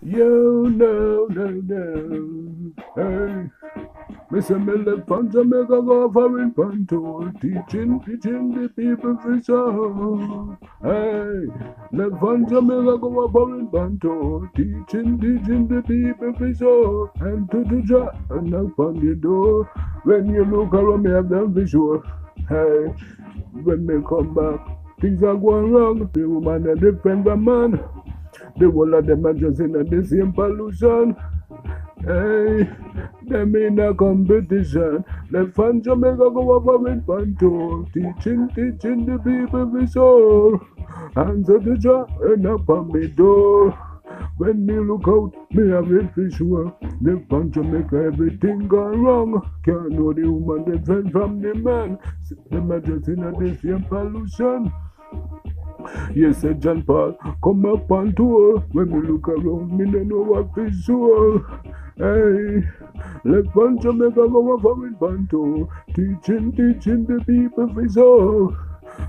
Yo, no, no, no. Hey. Mr. Miller from Jamaica go foreign panto, teaching, teaching the people fish out. Hey, left from Jamaica go foreign panto, teaching, teaching the people fish out. And to the job and knock on the door. When you look around me, have them visual. Hey, when me come back, things are going wrong. The woman and the friend, the man. The whole of them are just in the same pollution. Hey, them in a competition. Let from Jamaica go over with Panto. Teaching, teaching the people we soul. Answer the job and up on me door. When me look out, me have it for sure. The from Jamaica, everything gone wrong. Can't know the woman different from the man. Them are just in a the same pollution. Yes, said John Paul, come up on tour. When me look around, me don't know what for sure. Hey, let from Jamaica go up for it, Banto. Teaching, teaching the people for so.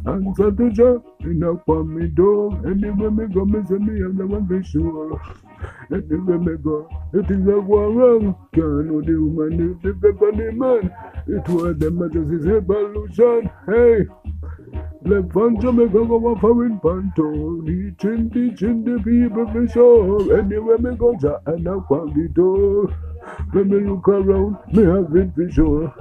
Answer to job, and knock on me door. Anywhere me go, me say me have the one for sure. Anywhere me go, the things are going wrong. Can't know the woman, the people, the man. It was them that just is a pollution. Hey. From Jamaica go a foreign panto teaching the people for sure Anywhere me go, ja and on the door. When me look around, me have it sure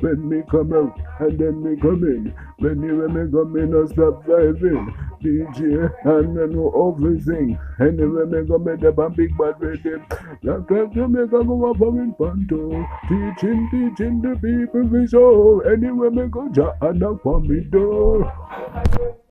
When me come out and then me come in. Anywhere me go, me no stop driving. DJ and I know everything. Anywhere me go, me the a big bad rhythm Left from Jamaica go a foreign panto. Teaching, teaching the people for sure Anywhere me go, ja and knock on the door